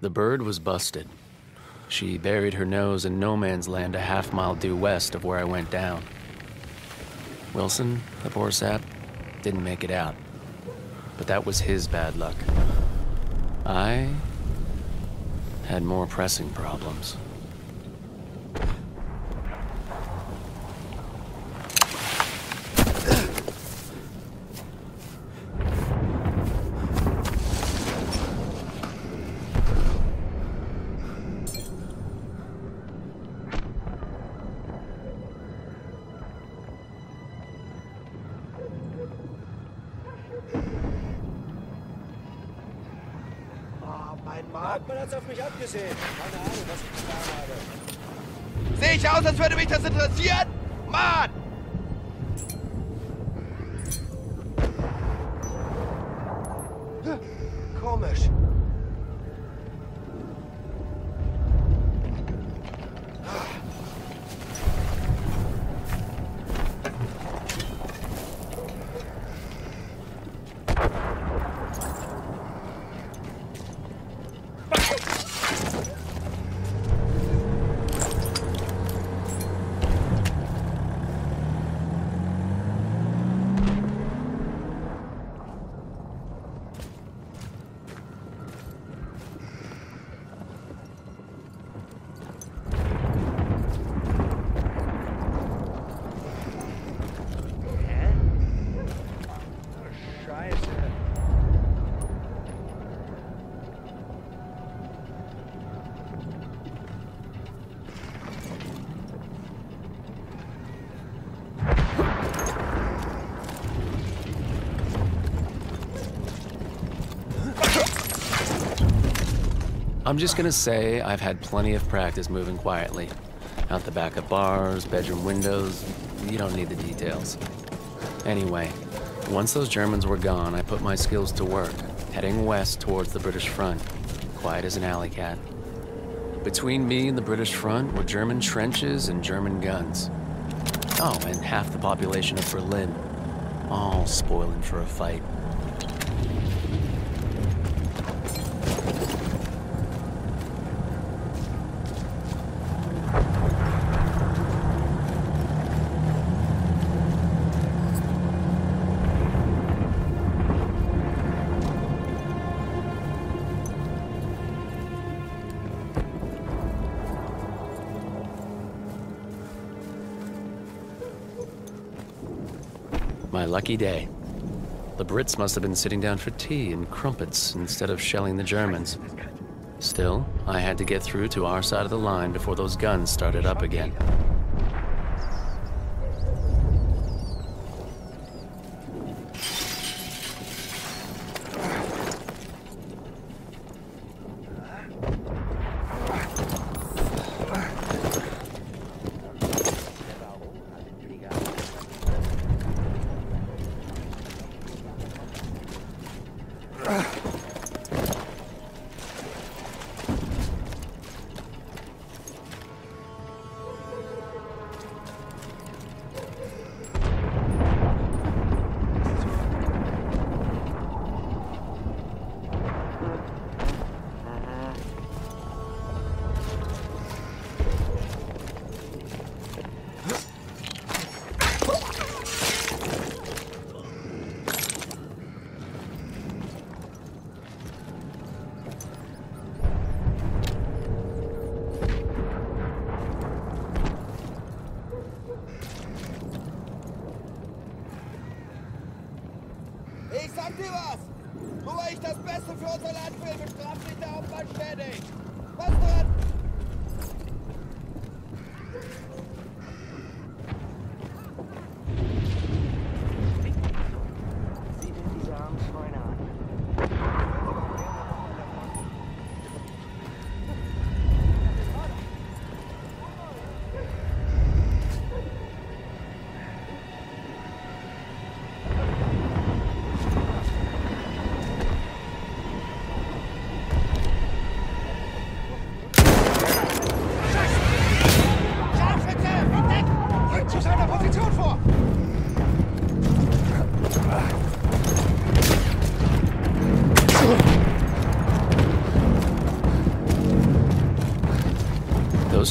The bird was busted. She buried her nose in no man's land a half mile due west of where I went down. Wilson, the poor sap, didn't make it out. But that was his bad luck. I had more pressing problems. I'm just gonna say I've had plenty of practice moving quietly. Out the back of bars, bedroom windows, you don't need the details. Anyway, once those Germans were gone, I put my skills to work, heading west towards the British front, quiet as an alley cat. Between me and the British front were German trenches and German guns. Oh, and half the population of Berlin, all spoiling for a fight. Lucky day. The Brits must have been sitting down for tea and crumpets instead of shelling the Germans. Still, I had to get through to our side of the line before those guns started up again. Ich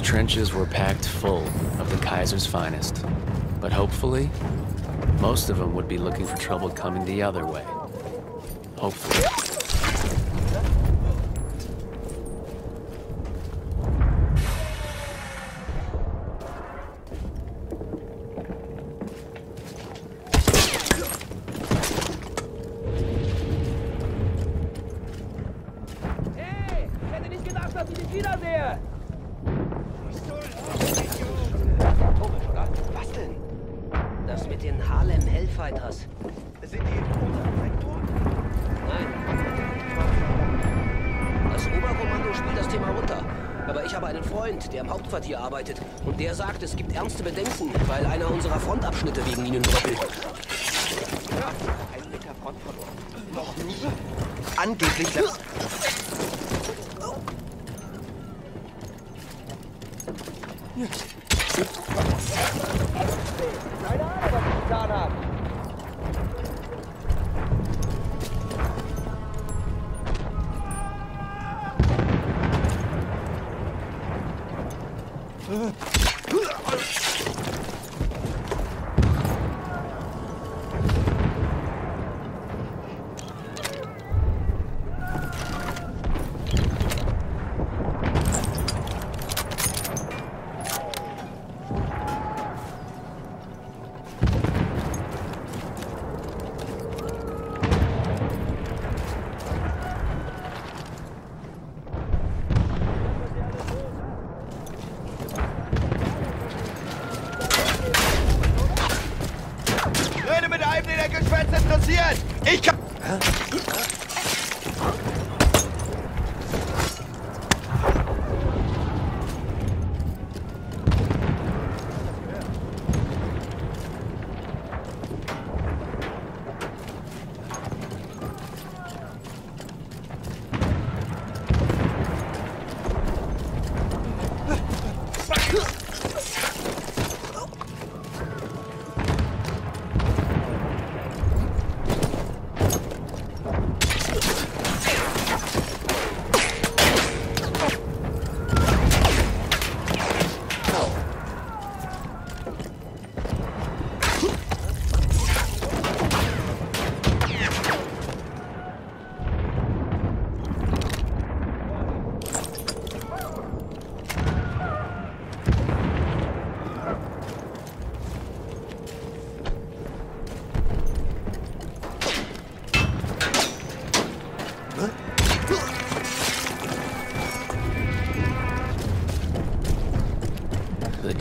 trenches were packed full of the Kaiser's finest. But hopefully, most of them would be looking for trouble coming the other way. Hopefully. Einen Freund, der im Hauptquartier arbeitet. Und der sagt, es gibt ernste Bedenken, weil einer unserer Frontabschnitte wegen ihnen bröckelt. Ein Meter Front verloren. Noch nie? Angeblich Kackgeschwätz interessiert. Ich kann...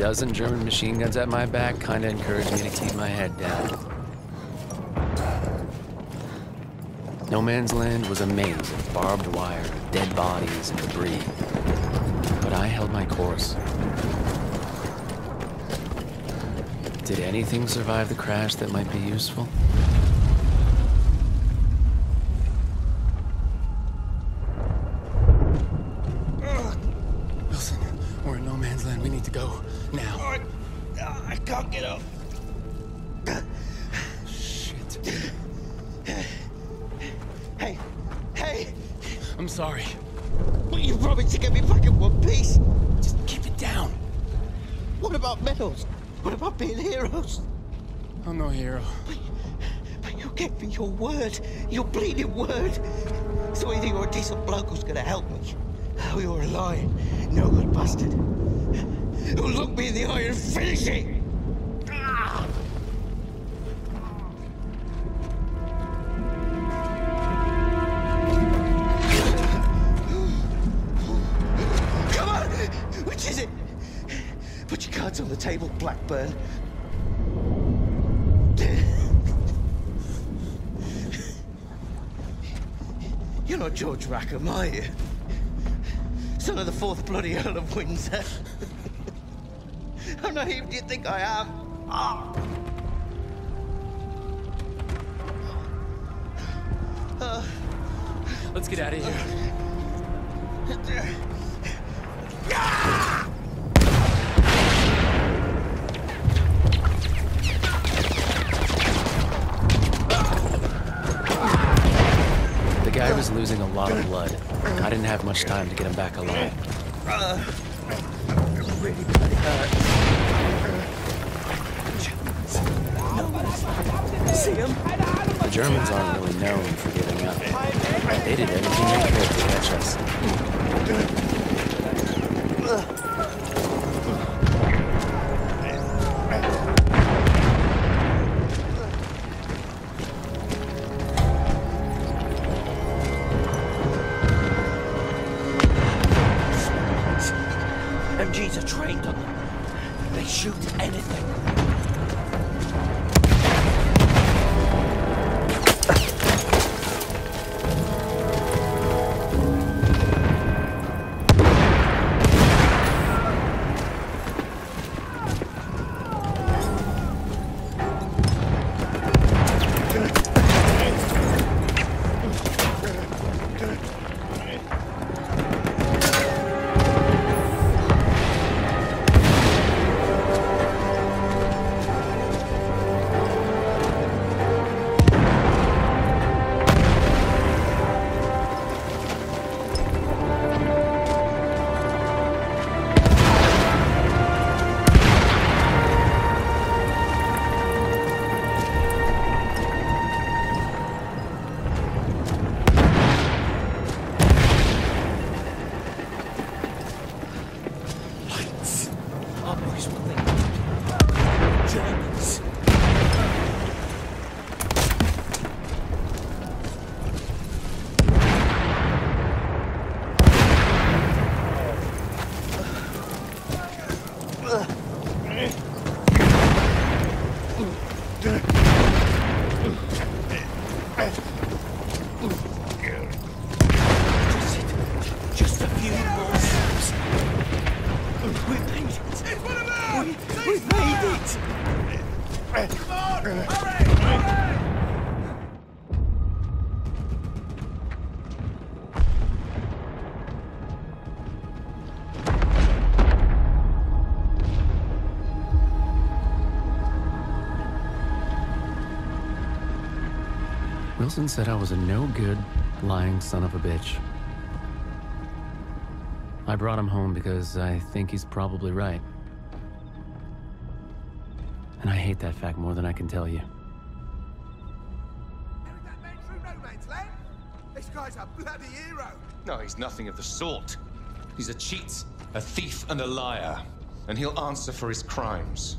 dozen German machine guns at my back kinda encouraged me to keep my head down. No Man's Land was a maze of barbed wire, dead bodies, and debris. But I held my course. Did anything survive the crash that might be useful? Bastard who'll look me in the eye and finish it. Come on! Which is it? Put your cards on the table, Blackburn. You're not George Rackham, are you? Son of the fourth bloody Earl of Windsor. How naive do you think I am? Ah! Let's get out of here. I didn't have much time to get him back alive. The Germans aren't really known for giving up. They did everything they could to catch us. Wilson said I was a no good, lying son of a bitch. I brought him home because I think he's probably right. And I hate that fact more than I can tell you. that man through no man's land? This guy's a bloody hero. No, he's nothing of the sort. He's a cheat, a thief, and a liar. And he'll answer for his crimes.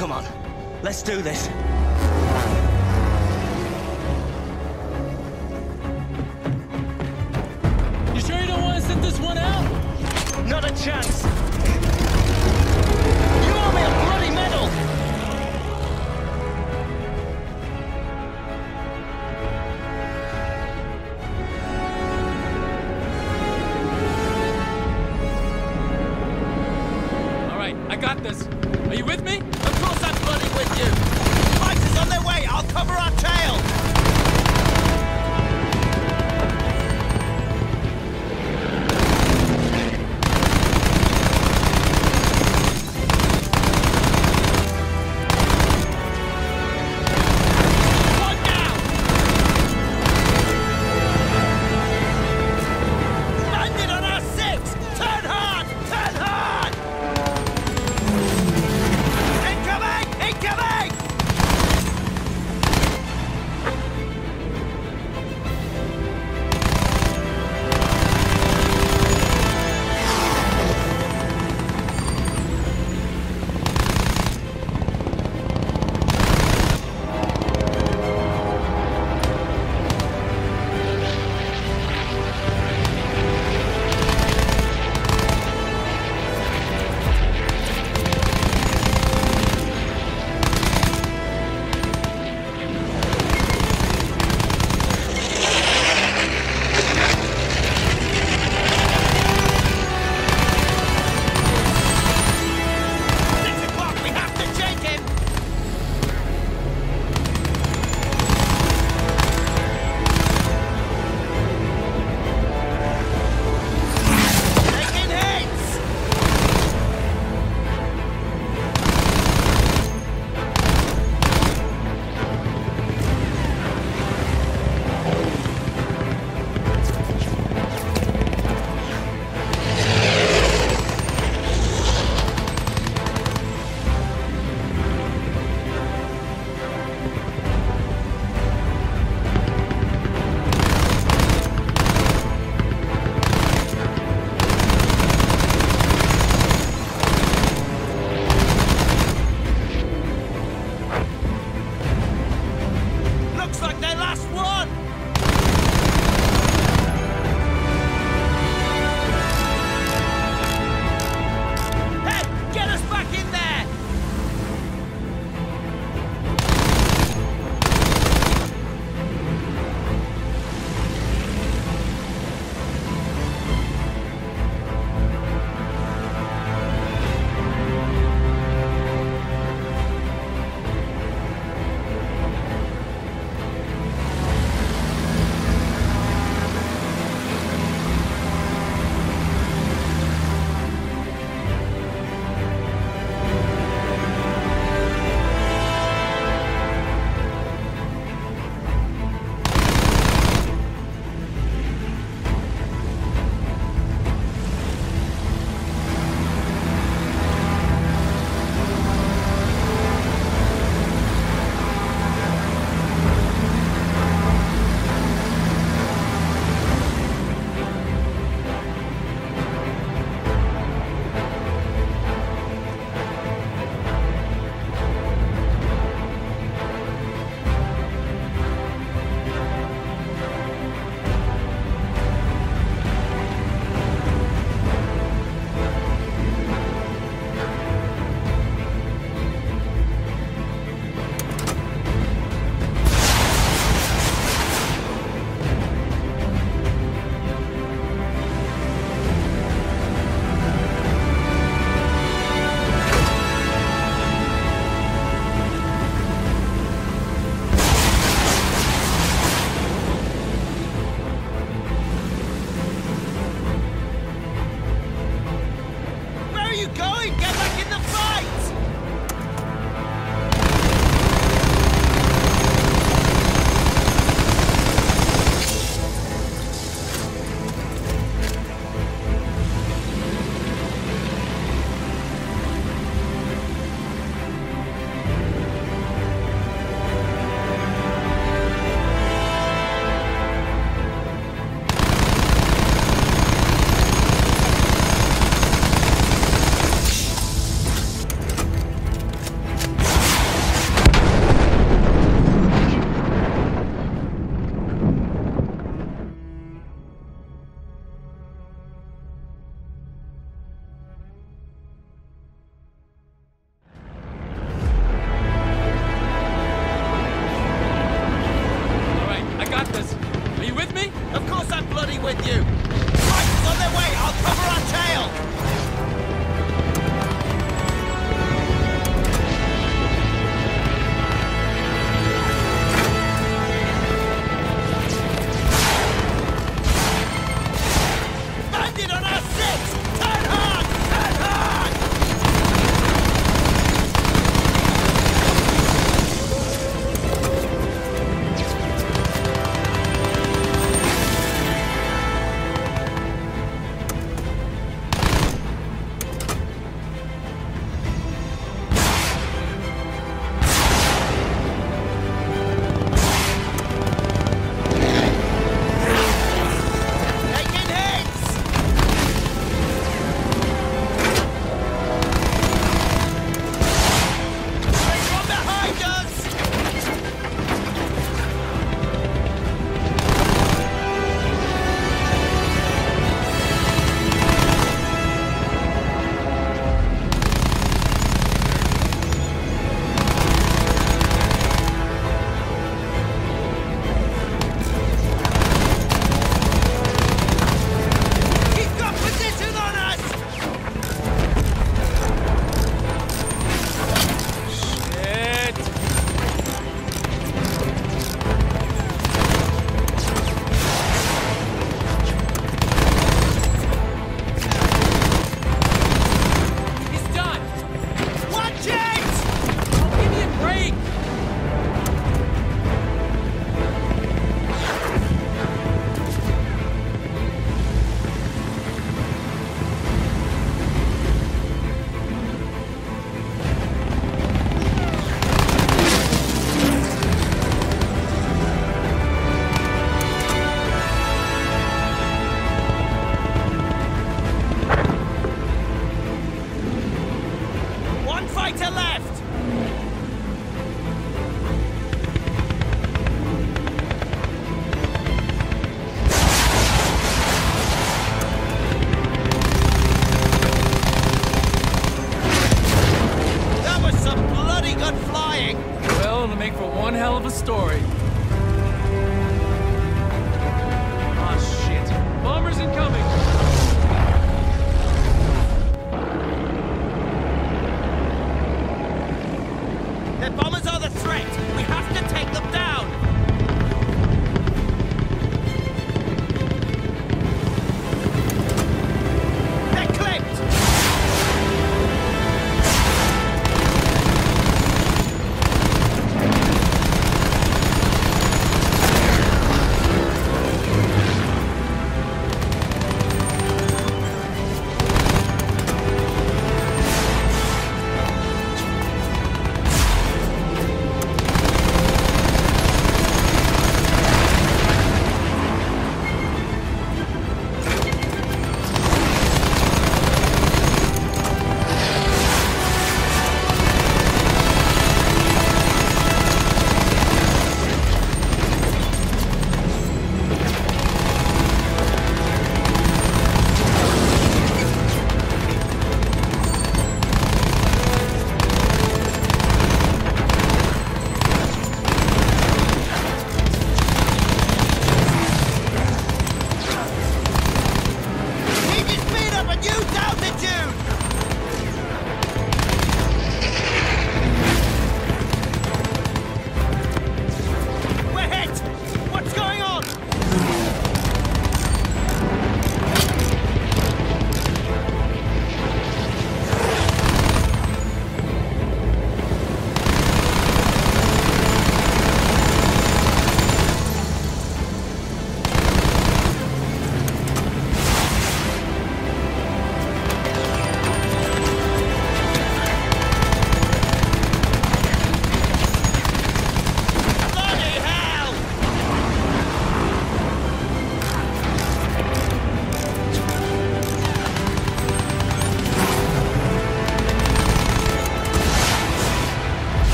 Come on. Let's do this. You sure you don't want to sit this one out? Not a chance. You owe me a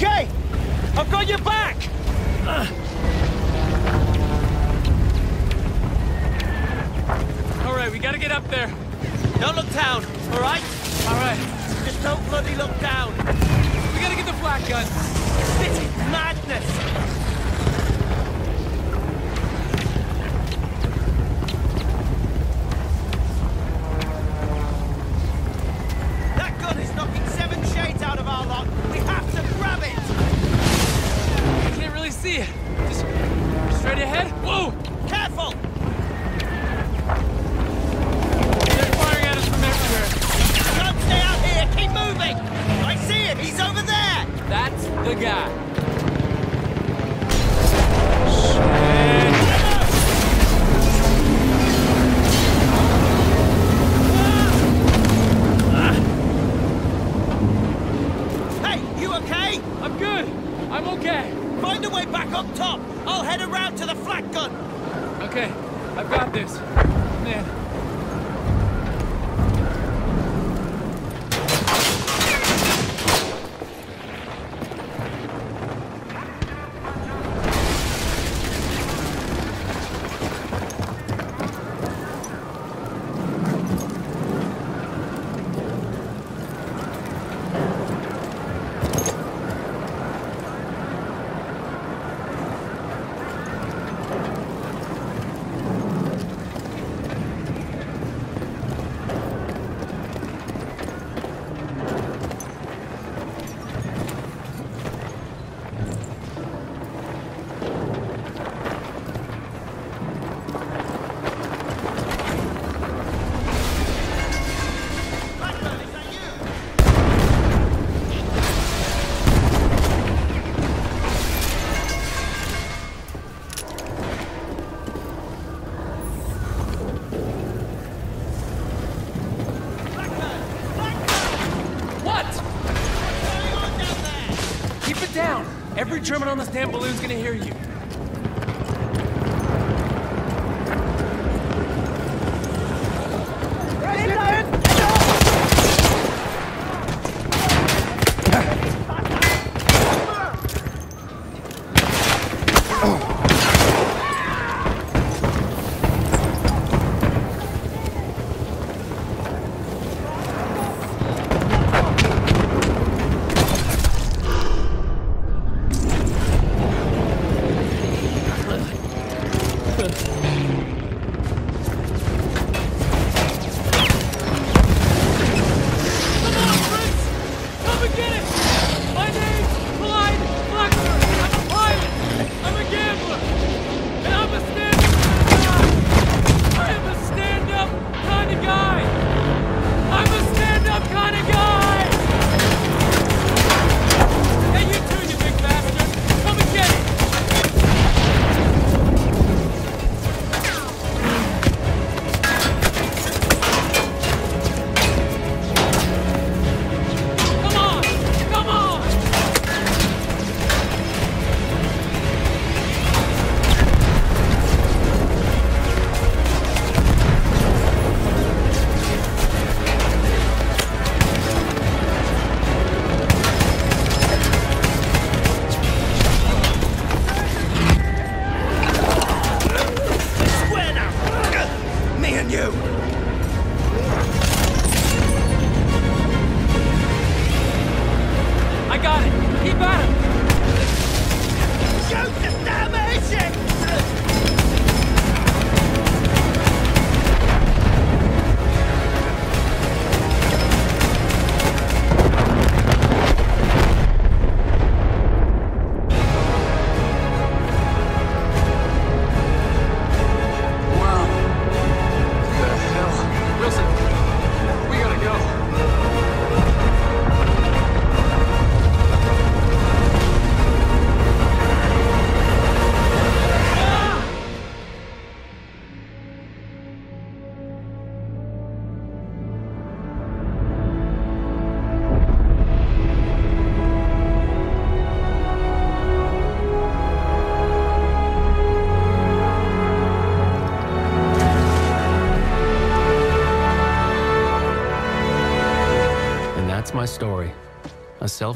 okay? I've got your back! Uh. All right, we gotta get up there. Don't look down, all right? All right. Just don't bloody look down. We gotta get the flak gun. This is madness! Every German on this damn balloon's gonna hear you.